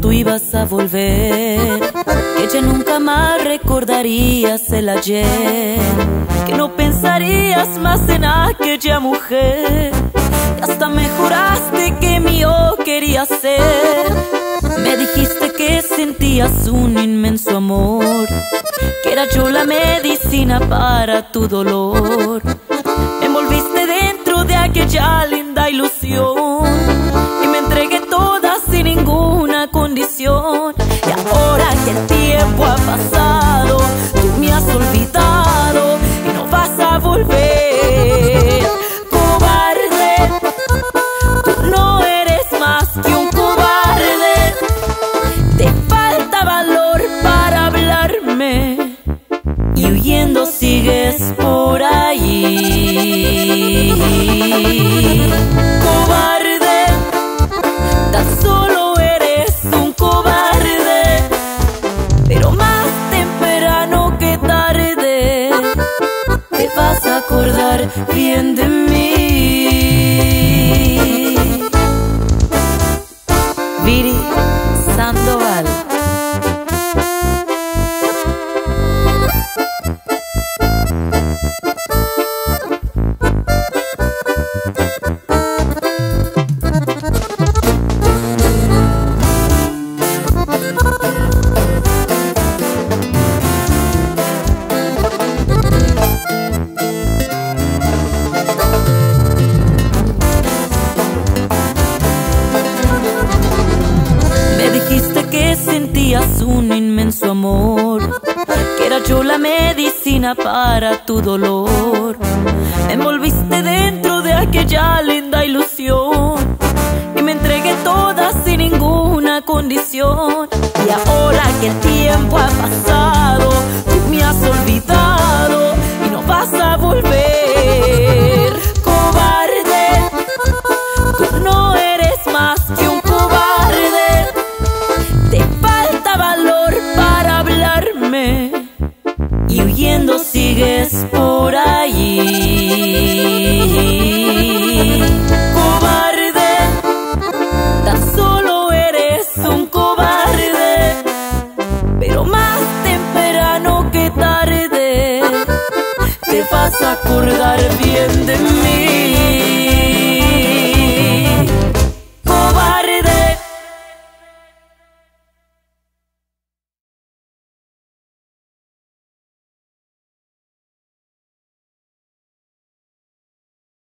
tú ibas a volver, que ya nunca más recordarías el ayer, que no pensarías más en aquella mujer, hasta me juraste que mío quería ser. Me dijiste que sentías un inmenso amor, que era yo la medicina para tu dolor. Me envolviste dentro de aquella linda ilusión Y ahora que el tiempo ha pasado, tú me has olvidado y no vas a volver. Cobarde, tú no eres más que un cobarde. Te falta valor para hablarme y huyendo sigues por ahí. Bien de mí. Un inmenso amor, que era yo la medicina para tu dolor. Me envolviste dentro de aquella linda ilusión y me entregué toda sin ninguna condición. Y ahora que el tiempo ha pasado, te vas a acordar bien de mí.